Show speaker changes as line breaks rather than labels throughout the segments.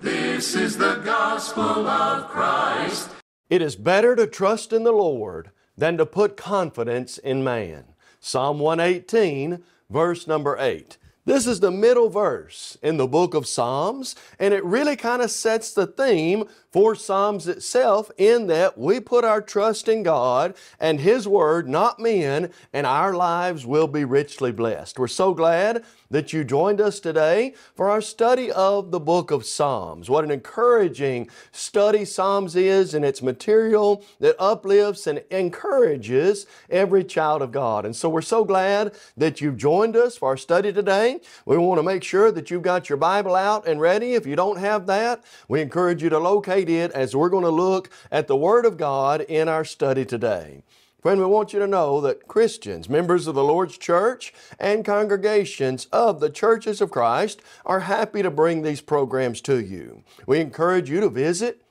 This is the gospel of Christ.
It is better to trust in the Lord than to put confidence in man. Psalm 118, verse number 8. This is the middle verse in the book of Psalms, and it really kind of sets the theme for Psalms itself in that we put our trust in God and His Word, not men, and our lives will be richly blessed. We're so glad that you joined us today for our study of the book of Psalms. What an encouraging study Psalms is and its material that uplifts and encourages every child of God. And so we're so glad that you've joined us for our study today. We want to make sure that you've got your Bible out and ready. If you don't have that, we encourage you to locate as we're going to look at the Word of God in our study today. Friend, we want you to know that Christians, members of the Lord's church, and congregations of the churches of Christ are happy to bring these programs to you. We encourage you to visit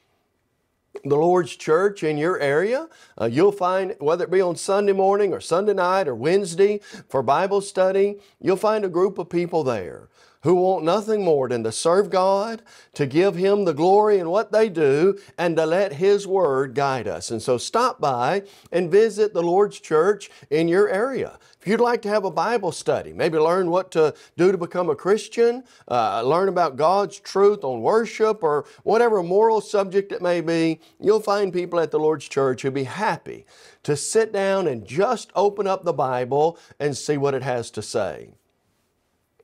the Lord's church in your area. Uh, you'll find, whether it be on Sunday morning or Sunday night or Wednesday for Bible study, you'll find a group of people there who want nothing more than to serve God, to give Him the glory in what they do, and to let His Word guide us. And so stop by and visit the Lord's church in your area. If you'd like to have a Bible study, maybe learn what to do to become a Christian, uh, learn about God's truth on worship, or whatever moral subject it may be, you'll find people at the Lord's church who'd be happy to sit down and just open up the Bible and see what it has to say.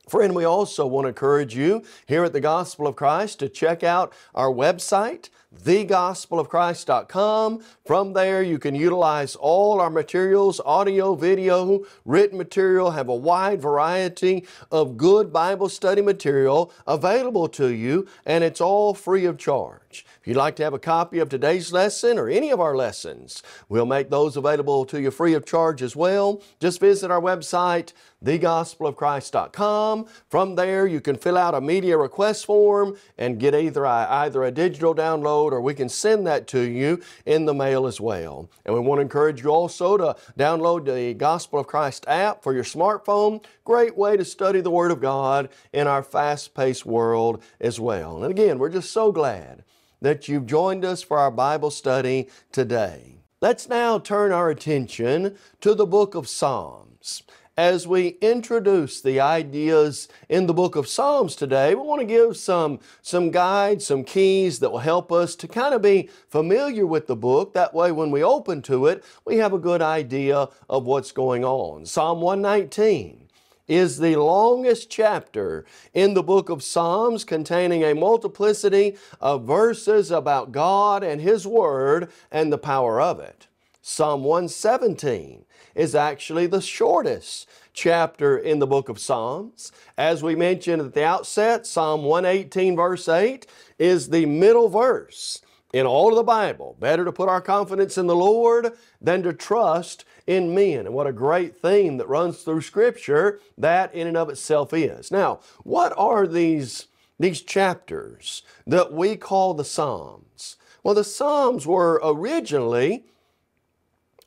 Friend, we also want to encourage you here at the Gospel of Christ to check out our website, thegospelofchrist.com. From there, you can utilize all our materials, audio, video, written material, have a wide variety of good Bible study material available to you, and it's all free of charge. If you'd like to have a copy of today's lesson or any of our lessons, we'll make those available to you free of charge as well. Just visit our website, thegospelofchrist.com. From there, you can fill out a media request form and get either a, either a digital download or we can send that to you in the mail as well. And we want to encourage you also to download the Gospel of Christ app for your smartphone. Great way to study the Word of God in our fast-paced world as well. And again, we're just so glad that you've joined us for our Bible study today. Let's now turn our attention to the book of Psalms. As we introduce the ideas in the book of Psalms today, we want to give some, some guides, some keys that will help us to kind of be familiar with the book. That way, when we open to it, we have a good idea of what's going on. Psalm 119 is the longest chapter in the book of Psalms containing a multiplicity of verses about God and His Word and the power of it. Psalm 117 is actually the shortest chapter in the book of Psalms. As we mentioned at the outset, Psalm 118 verse 8 is the middle verse in all of the Bible. Better to put our confidence in the Lord than to trust in men. And what a great theme that runs through Scripture that in and of itself is. Now, what are these, these chapters that we call the Psalms? Well, the Psalms were originally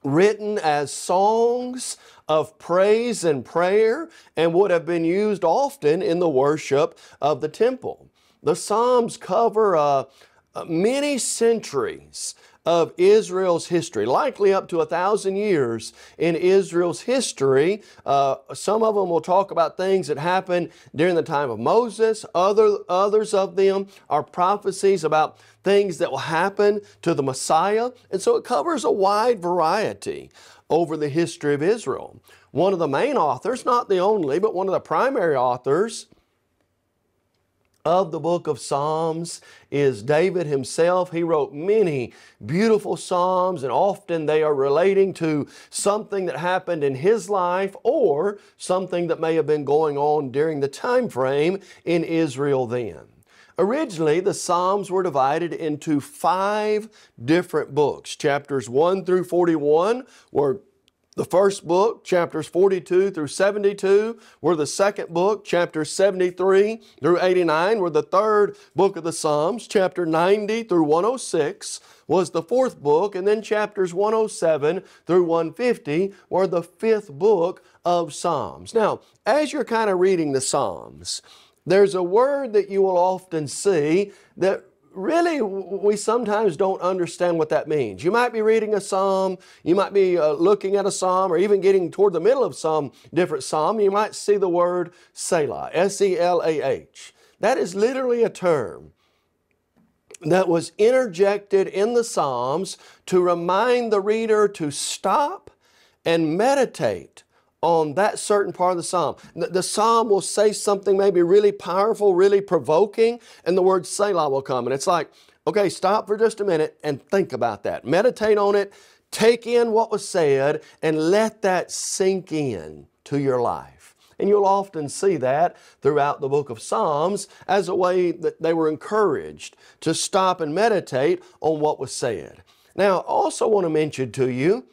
written as songs of praise and prayer and would have been used often in the worship of the temple. The Psalms cover uh, uh many centuries of Israel's history, likely up to a thousand years in Israel's history. Uh, some of them will talk about things that happened during the time of Moses. Other, others of them are prophecies about things that will happen to the Messiah. And so it covers a wide variety over the history of Israel. One of the main authors, not the only, but one of the primary authors of the book of Psalms is David himself. He wrote many beautiful Psalms, and often they are relating to something that happened in his life or something that may have been going on during the time frame in Israel then. Originally, the Psalms were divided into five different books. Chapters 1 through 41 were the first book, chapters 42 through 72, were the second book, chapters 73 through 89, were the third book of the Psalms. Chapter 90 through 106 was the fourth book, and then chapters 107 through 150 were the fifth book of Psalms. Now, as you're kind of reading the Psalms, there's a word that you will often see that really we sometimes don't understand what that means. You might be reading a psalm, you might be uh, looking at a psalm, or even getting toward the middle of some different psalm, you might see the word Selah, S E L A H. That is literally a term that was interjected in the Psalms to remind the reader to stop and meditate on that certain part of the psalm. The, psalm will say something maybe really powerful, really provoking, and the word Selah will come. And it's like, okay, stop for just a minute and think about that. Meditate on it, take in what was said, and let that sink in to your life. And you'll often see that throughout the book of Psalms as a way that they were encouraged to stop and meditate on what was said. Now, I also want to mention to you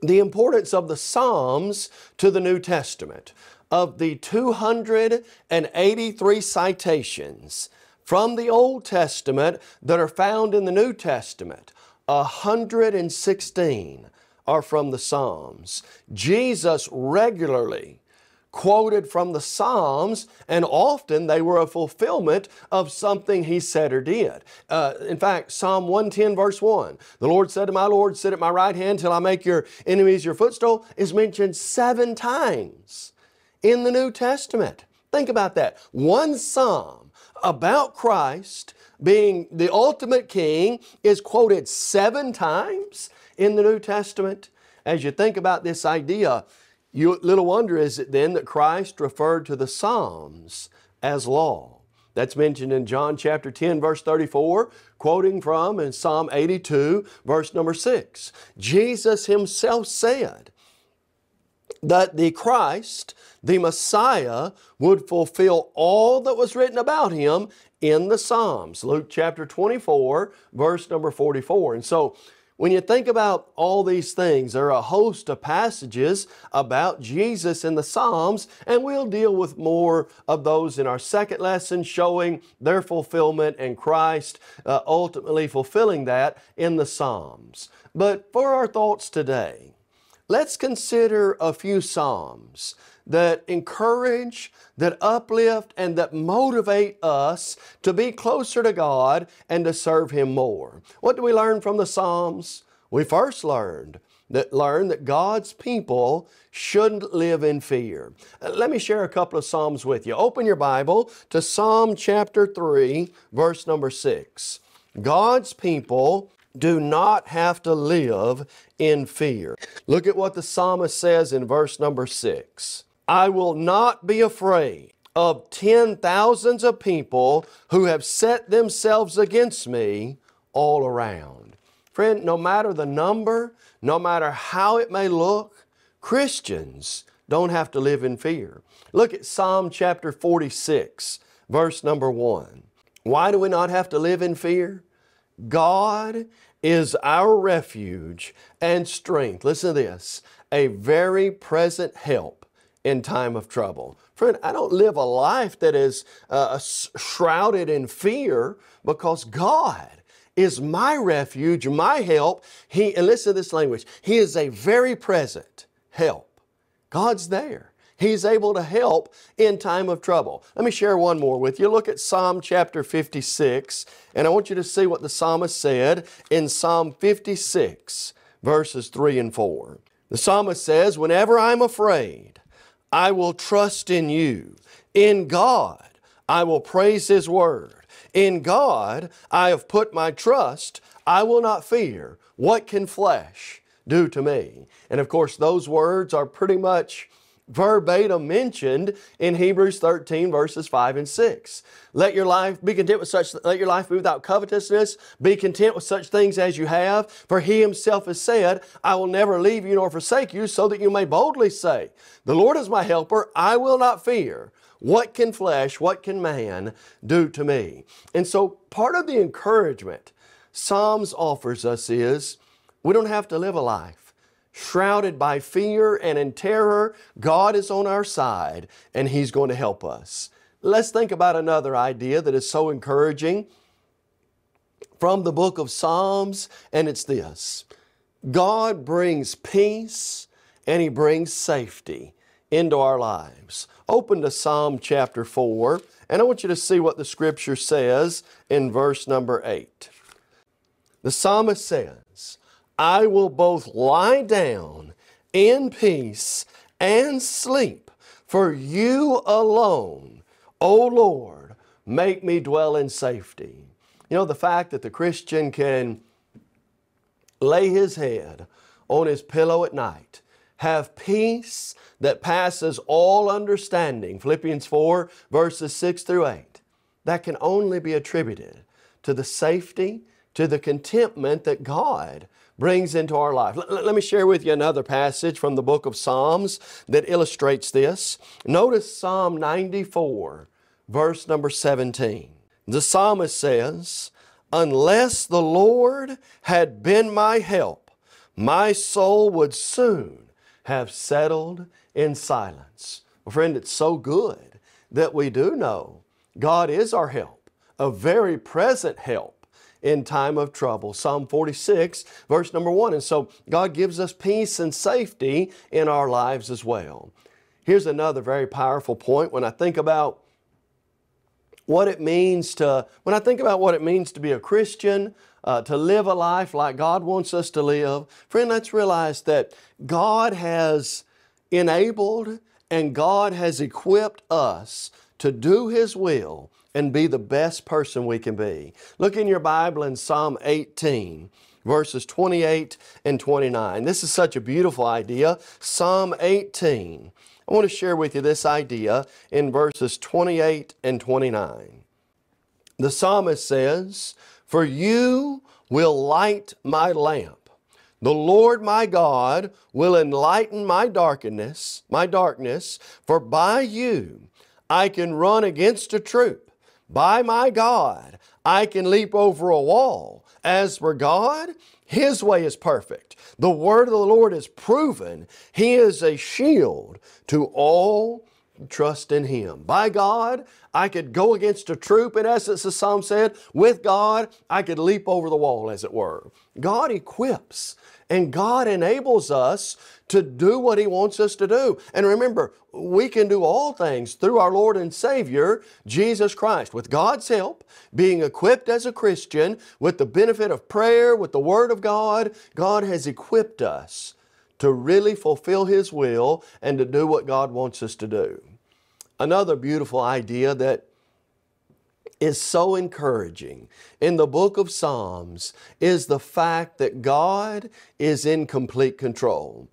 the importance of the Psalms to the New Testament. Of the 283 citations from the Old Testament that are found in the New Testament, 116 are from the Psalms. Jesus regularly quoted from the Psalms, and often they were a fulfillment of something he said or did. Uh, in fact, Psalm 110, verse 1, the Lord said to my Lord, Sit at my right hand till I make your enemies your footstool, is mentioned seven times in the New Testament. Think about that. One psalm about Christ being the ultimate king is quoted seven times in the New Testament. As you think about this idea, you, little wonder is it then that Christ referred to the Psalms as law. That's mentioned in John chapter 10, verse 34, quoting from in Psalm 82, verse number 6. Jesus Himself said that the Christ, the Messiah, would fulfill all that was written about Him in the Psalms. Luke chapter 24, verse number 44. And so, when you think about all these things, there are a host of passages about Jesus in the Psalms, and we'll deal with more of those in our second lesson, showing their fulfillment and Christ uh, ultimately fulfilling that in the Psalms. But for our thoughts today, let's consider a few Psalms that encourage, that uplift, and that motivate us to be closer to God and to serve Him more. What do we learn from the Psalms? We first learned that learn that God's people shouldn't live in fear. Uh, let me share a couple of Psalms with you. Open your Bible to Psalm chapter 3, verse number 6. God's people do not have to live in fear. Look at what the psalmist says in verse number 6. I will not be afraid of ten thousands of people who have set themselves against me all around. Friend, no matter the number, no matter how it may look, Christians don't have to live in fear. Look at Psalm chapter 46, verse number 1. Why do we not have to live in fear? God is our refuge and strength. Listen to this a very present help in time of trouble. Friend, I don't live a life that is uh, shrouded in fear because God is my refuge, my help. He, and listen to this language, He is a very present help. God's there. He's able to help in time of trouble. Let me share one more with you. Look at Psalm chapter 56, and I want you to see what the psalmist said in Psalm 56, verses 3 and 4. The psalmist says, Whenever I'm afraid, I will trust in you. In God, I will praise His word. In God, I have put my trust. I will not fear. What can flesh do to me? And of course, those words are pretty much verbatim mentioned in Hebrews 13 verses 5 and 6. Let your life be content with such, let your life be without covetousness. Be content with such things as you have. For he himself has said, I will never leave you nor forsake you, so that you may boldly say, The Lord is my helper. I will not fear. What can flesh, what can man do to me? And so part of the encouragement Psalms offers us is we don't have to live a life shrouded by fear and in terror. God is on our side and He's going to help us. Let's think about another idea that is so encouraging from the book of Psalms, and it's this God brings peace and He brings safety into our lives. Open to Psalm chapter 4, and I want you to see what the scripture says in verse number 8. The psalmist says, I will both lie down in peace and sleep, for you alone, O Lord, make me dwell in safety. You know, the fact that the Christian can lay his head on his pillow at night, have peace that passes all understanding, Philippians 4, verses 6 through 8, that can only be attributed to the safety to the contentment that God brings into our life. L- let me share with you another passage from the book of Psalms that illustrates this. Notice Psalm 94, verse number 17. The psalmist says, Unless the Lord had been my help, my soul would soon have settled in silence. Well, friend, it's so good that we do know God is our help, a very present help in time of trouble. Psalm 46, verse number one. And so God gives us peace and safety in our lives as well. Here's another very powerful point when I think about what it means to, when I think about what it means to be a Christian, uh, to live a life like God wants us to live, friend, let's realize that God has enabled and God has equipped us to do His will and be the best person we can be. Look in your Bible in Psalm 18 verses 28 and 29. This is such a beautiful idea. Psalm 18. I want to share with you this idea in verses 28 and 29. The psalmist says, For you will light my lamp. The Lord my God will enlighten my darkness, my darkness, for by you I can run against a troop. By my God, I can leap over a wall. As for God, His way is perfect. The word of the Lord is proven. He is a shield to all trust in Him. By God, I could go against a troop, in essence, the psalm said. With God, I could leap over the wall, as it were. God equips and God enables us to do what He wants us to do. And remember, we can do all things through our Lord and Savior, Jesus Christ. With God's help, being equipped as a Christian, with the benefit of prayer, with the Word of God, God has equipped us to really fulfill His will and to do what God wants us to do. Another beautiful idea that is so encouraging in the book of Psalms is the fact that God is in complete control.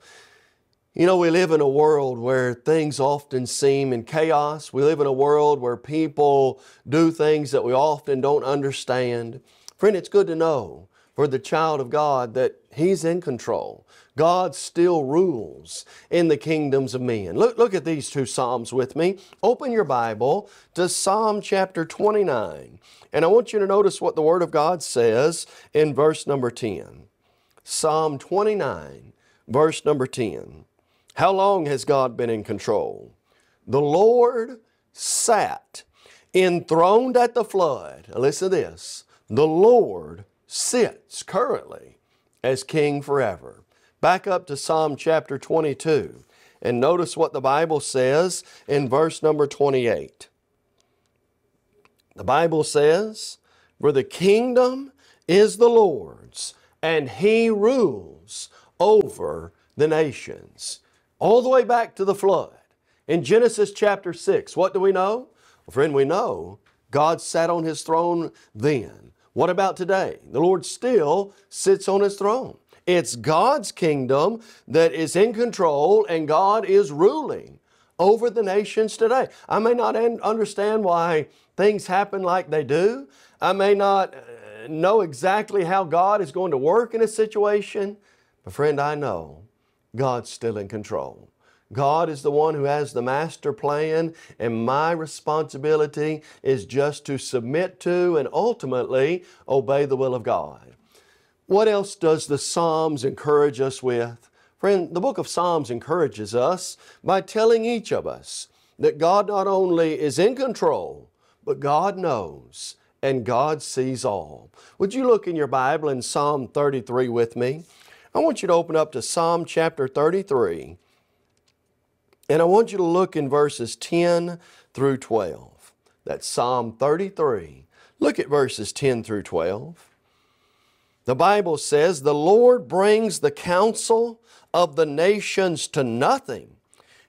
You know, we live in a world where things often seem in chaos. We live in a world where people do things that we often don't understand. Friend, it's good to know for the child of God that He's in control. God still rules in the kingdoms of men. Look, look at these two Psalms with me. Open your Bible to Psalm chapter 29. And I want you to notice what the Word of God says in verse number 10. Psalm 29, verse number 10. How long has God been in control? The Lord sat enthroned at the flood. Listen to this. The Lord sits currently as king forever. Back up to Psalm chapter 22 and notice what the Bible says in verse number 28. The Bible says, For the kingdom is the Lord's, and He rules over the nations. All the way back to the flood. In Genesis chapter 6, what do we know? Well, friend, we know God sat on His throne then. What about today? The Lord still sits on His throne. It's God's kingdom that is in control and God is ruling over the nations today. I may not understand why things happen like they do. I may not uh, know exactly how God is going to work in a situation, but friend, I know God's still in control. God is the one who has the master plan, and my responsibility is just to submit to and ultimately obey the will of God. What else does the Psalms encourage us with? Friend, the book of Psalms encourages us by telling each of us that God not only is in control, but God knows and God sees all. Would you look in your Bible in Psalm 33 with me? I want you to open up to Psalm chapter 33. And I want you to look in verses 10 through 12. That's Psalm 33. Look at verses 10 through 12. The Bible says, The Lord brings the counsel of the nations to nothing.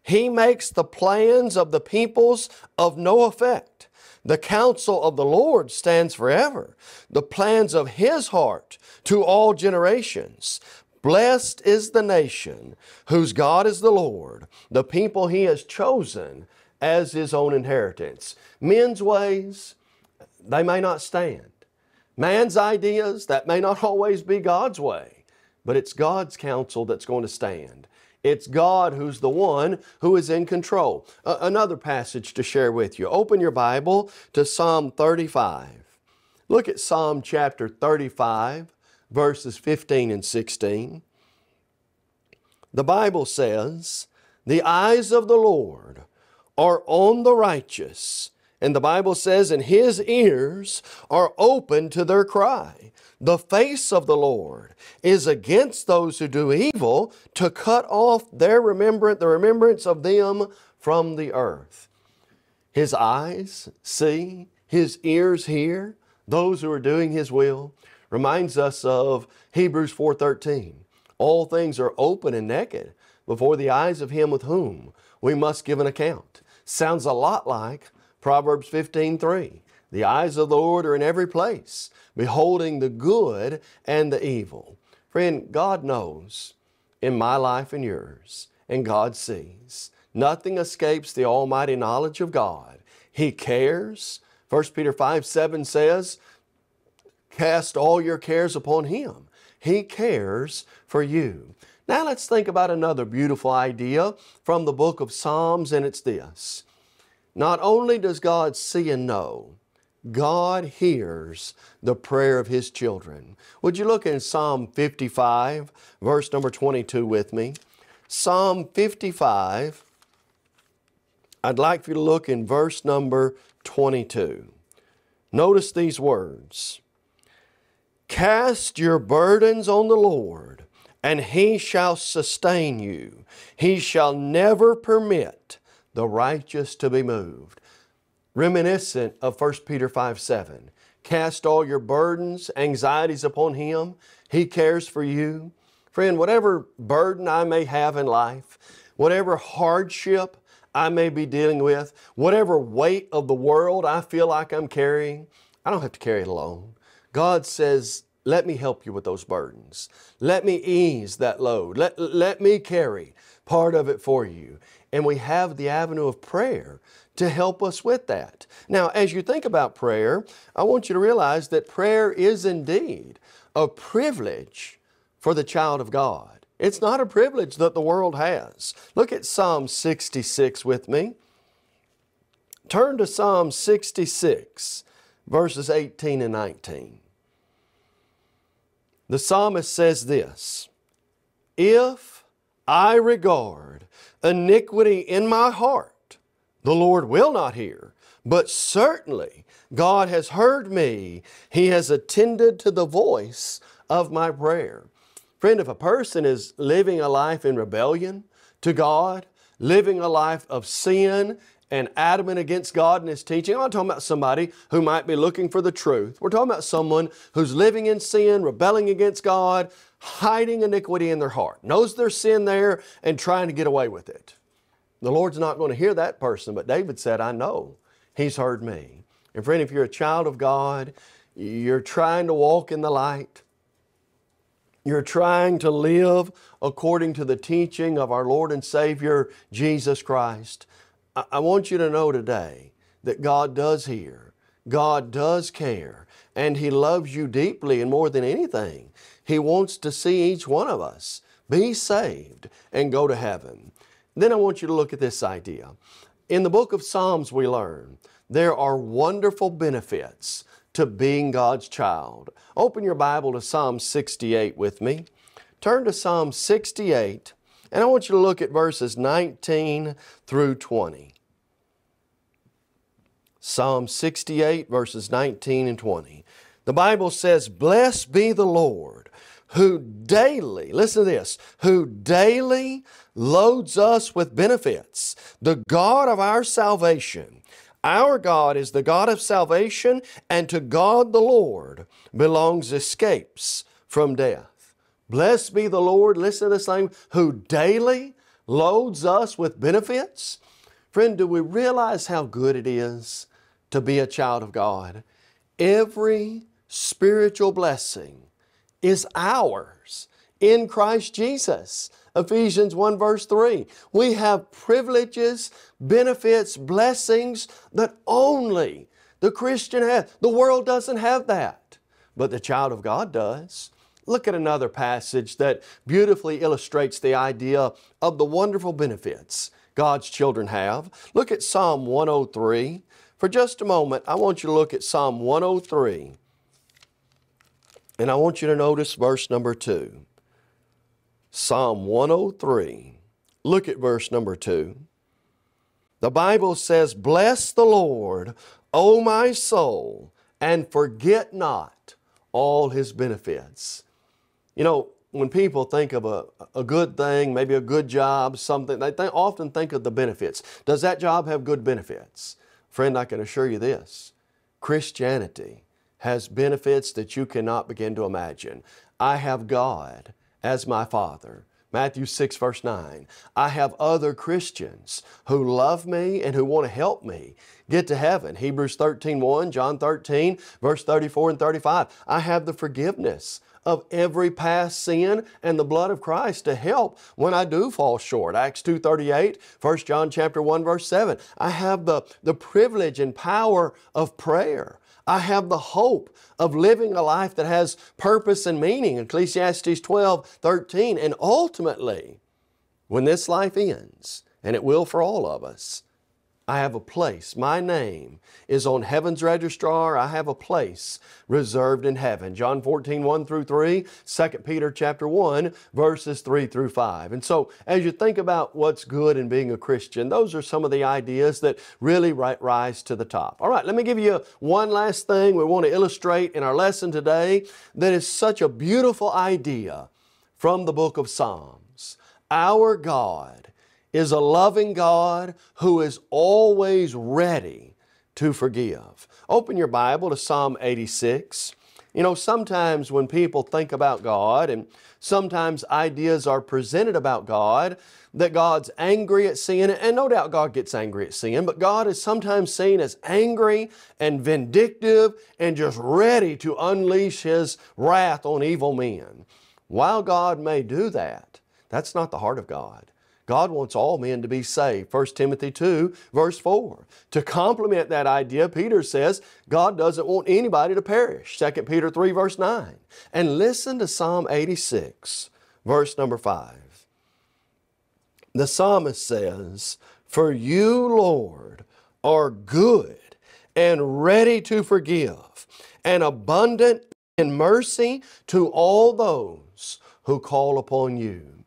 He makes the plans of the peoples of no effect. The counsel of the Lord stands forever, the plans of His heart to all generations. Blessed is the nation whose God is the Lord, the people He has chosen as His own inheritance. Men's ways, they may not stand. Man's ideas, that may not always be God's way, but it's God's counsel that's going to stand. It's God who's the one who is in control. Another passage to share with you. Open your Bible to Psalm 35. Look at Psalm chapter 35, verses 15 and 16. The Bible says, The eyes of the Lord are on the righteous, and the Bible says, And His ears are open to their cry. The face of the Lord is against those who do evil to cut off their remembrance, the remembrance of them from the earth. His eyes see, his ears hear those who are doing his will. Reminds us of Hebrews 4:13. All things are open and naked before the eyes of him with whom we must give an account. Sounds a lot like Proverbs 15:3. The eyes of the Lord are in every place, beholding the good and the evil. Friend, God knows in my life and yours, and God sees. Nothing escapes the almighty knowledge of God. He cares. 1 Peter 5 7 says, Cast all your cares upon Him. He cares for you. Now let's think about another beautiful idea from the book of Psalms, and it's this. Not only does God see and know, God hears the prayer of His children. Would you look in Psalm 55, verse number 22 with me? Psalm 55, I'd like for you to look in verse number 22. Notice these words Cast your burdens on the Lord, and He shall sustain you. He shall never permit the righteous to be moved reminiscent of 1 Peter 5 7. Cast all your burdens, anxieties upon Him. He cares for you. Friend, whatever burden I may have in life, whatever hardship I may be dealing with, whatever weight of the world I feel like I'm carrying, I don't have to carry it alone. God says, let me help you with those burdens. Let me ease that load. Let, let me carry part of it for you. And we have the avenue of prayer to help us with that. Now, as you think about prayer, I want you to realize that prayer is indeed a privilege for the child of God. It's not a privilege that the world has. Look at Psalm 66 with me. Turn to Psalm 66, verses 18 and 19. The psalmist says this If I regard iniquity in my heart, the Lord will not hear. But certainly God has heard me. He has attended to the voice of my prayer. Friend, if a person is living a life in rebellion to God, living a life of sin and adamant against God and His teaching, I'm not talking about somebody who might be looking for the truth. We're talking about someone who's living in sin, rebelling against God, hiding iniquity in their heart, knows their sin there, and trying to get away with it. The Lord's not going to hear that person, but David said, I know. He's heard me. And friend, if you're a child of God, you're trying to walk in the light, you're trying to live according to the teaching of our Lord and Savior, Jesus Christ. I, want you to know today that God does hear, God does care, and He loves you deeply and more than anything. He wants to see each one of us be saved and go to heaven. Then I want you to look at this idea. In the book of Psalms, we learn there are wonderful benefits to being God's child. Open your Bible to Psalm 68 with me. Turn to Psalm 68, and I want you to look at verses 19 through 20. Psalm 68, verses 19 and 20. The Bible says, Blessed be the Lord who daily, listen to this, who daily loads us with benefits, the God of our salvation. Our God is the God of salvation, and to God the Lord belongs escapes from death. Blessed be the Lord, listen to this thing, who daily loads us with benefits. Friend, do we realize how good it is to be a child of God? Every spiritual blessing is ours in Christ Jesus. Ephesians 1 verse 3. We have privileges, benefits, blessings that only the Christian has. The world doesn't have that, but the child of God does. Look at another passage that beautifully illustrates the idea of the wonderful benefits God's children have. Look at Psalm 103. For just a moment, I want you to look at Psalm 103. And I want you to notice verse number 2. Psalm 103. Look at verse number 2. The Bible says, Bless the Lord, O my soul, and forget not all his benefits. You know, when people think of a, a good thing, maybe a good job, something, they th- often think of the benefits. Does that job have good benefits? Friend, I can assure you this Christianity has benefits that you cannot begin to imagine. I have God as my Father. Matthew 6, verse 9. I have other Christians who love me and who want to help me get to heaven. Hebrews 13, 1, John 13, verse 34 and 35. I have the forgiveness of every past sin and the blood of Christ to help when I do fall short. Acts 2.38, 1 John chapter 1 verse 7. I have the, the privilege and power of prayer. I have the hope of living a life that has purpose and meaning, Ecclesiastes 12, 13. And ultimately, when this life ends, and it will for all of us, I have a place. My name is on heaven's registrar. I have a place reserved in heaven. John 14, 1 through 3, 2 Peter chapter 1, verses 3 through 5. And so as you think about what's good in being a Christian, those are some of the ideas that really rise to the top. All right, let me give you one last thing we want to illustrate in our lesson today that is such a beautiful idea from the book of Psalms. Our God is a loving God who is always ready to forgive. Open your Bible to Psalm 86. You know, sometimes when people think about God and sometimes ideas are presented about God, that God's angry at sin, and no doubt God gets angry at sin, but God is sometimes seen as angry and vindictive and just ready to unleash His wrath on evil men. While God may do that, that's not the heart of God. God wants all men to be saved. 1 Timothy 2, verse 4. To complement that idea, Peter says God doesn't want anybody to perish. 2 Peter 3, verse 9. And listen to Psalm 86, verse number 5. The psalmist says, For you, Lord, are good and ready to forgive, and abundant in mercy to all those who call upon you.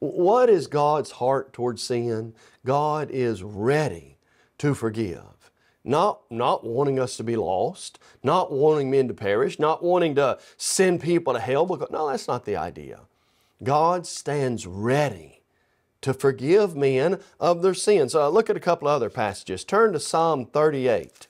What is God's heart towards sin? God is ready to forgive. Not, not wanting us to be lost, not wanting men to perish, not wanting to send people to hell. Because, no, that's not the idea. God stands ready to forgive men of their sins. Uh, look at a couple other passages. Turn to Psalm 38.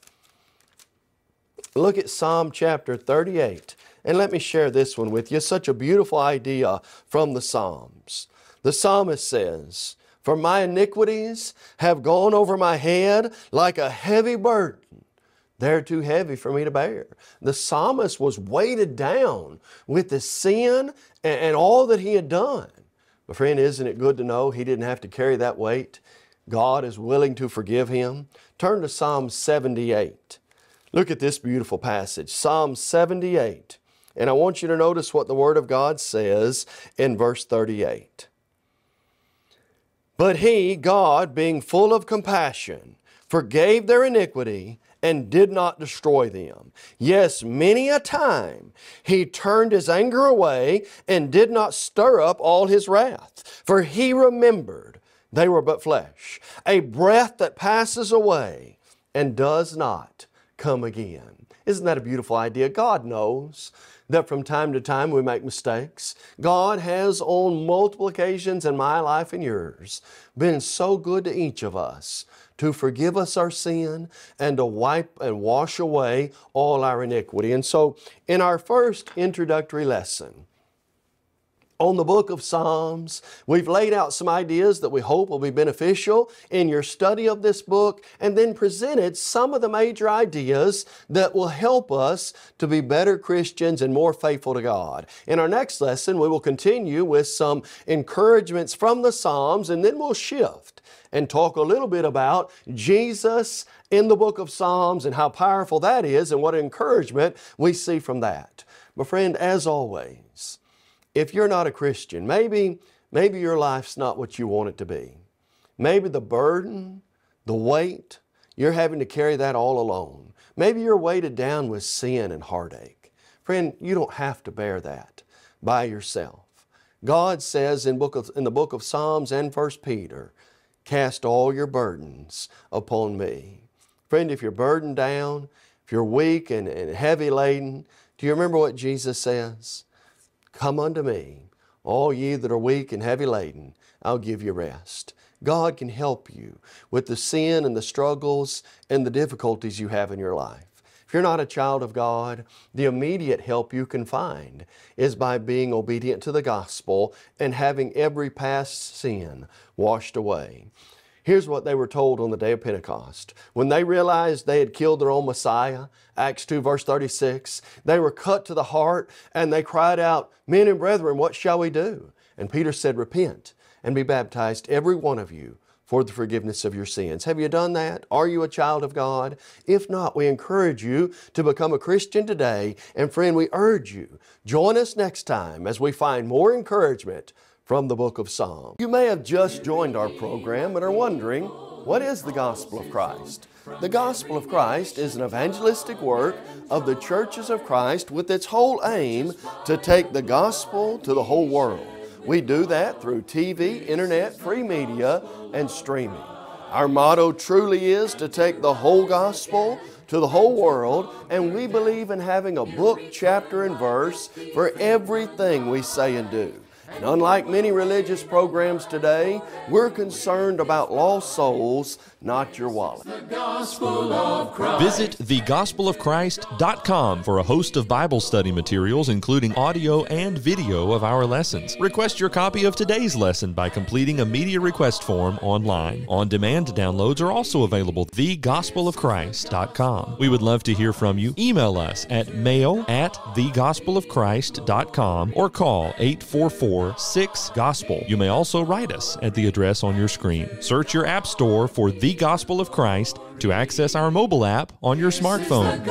Look at Psalm chapter 38. And let me share this one with you. Such a beautiful idea from the Psalms. The psalmist says, For my iniquities have gone over my head like a heavy burden. They're too heavy for me to bear. The psalmist was weighted down with the sin and all that he had done. But friend, isn't it good to know he didn't have to carry that weight? God is willing to forgive him. Turn to Psalm 78. Look at this beautiful passage. Psalm 78. And I want you to notice what the Word of God says in verse 38. But he, God, being full of compassion, forgave their iniquity and did not destroy them. Yes, many a time he turned his anger away and did not stir up all his wrath. For he remembered they were but flesh, a breath that passes away and does not come again. Isn't that a beautiful idea? God knows that from time to time we make mistakes. God has on multiple occasions in my life and yours been so good to each of us to forgive us our sin and to wipe and wash away all our iniquity. And so in our first introductory lesson, on the book of Psalms. We've laid out some ideas that we hope will be beneficial in your study of this book and then presented some of the major ideas that will help us to be better Christians and more faithful to God. In our next lesson, we will continue with some encouragements from the Psalms and then we'll shift and talk a little bit about Jesus in the book of Psalms and how powerful that is and what encouragement we see from that. My friend, as always, if you're not a Christian, maybe, maybe your life's not what you want it to be. Maybe the burden, the weight, you're having to carry that all alone. Maybe you're weighted down with sin and heartache. Friend, you don't have to bear that by yourself. God says in, book of, in the book of Psalms and 1 Peter, cast all your burdens upon me. Friend, if you're burdened down, if you're weak and, and heavy laden, do you remember what Jesus says? Come unto me, all ye that are weak and heavy laden, I'll give you rest. God can help you with the sin and the struggles and the difficulties you have in your life. If you're not a child of God, the immediate help you can find is by being obedient to the gospel and having every past sin washed away. Here's what they were told on the day of Pentecost. When they realized they had killed their own Messiah, Acts 2 verse 36, they were cut to the heart and they cried out, Men and brethren, what shall we do? And Peter said, Repent and be baptized, every one of you, for the forgiveness of your sins. Have you done that? Are you a child of God? If not, we encourage you to become a Christian today. And friend, we urge you, join us next time as we find more encouragement from the book of Psalms. You may have just joined our program and are wondering, what is the gospel of Christ? The gospel of Christ is an evangelistic work of the churches of Christ with its whole aim to take the gospel to the whole world. We do that through TV, internet, free media, and streaming. Our motto truly is to take the whole gospel to the whole world, and we believe in having a book, chapter, and verse for everything we say and do. And unlike many religious programs today, we're concerned about lost souls, not your wallet.
Visit thegospelofchrist.com for a host of Bible study materials, including audio and video of our lessons. Request your copy of today's lesson by completing a media request form online. On demand downloads are also available at thegospelofchrist.com. We would love to hear from you. Email us at mail at thegospelofchrist.com or call 844 6 Gospel. You may also write us at the address on your screen. Search your App Store for The Gospel of Christ to access our mobile app on your smartphone.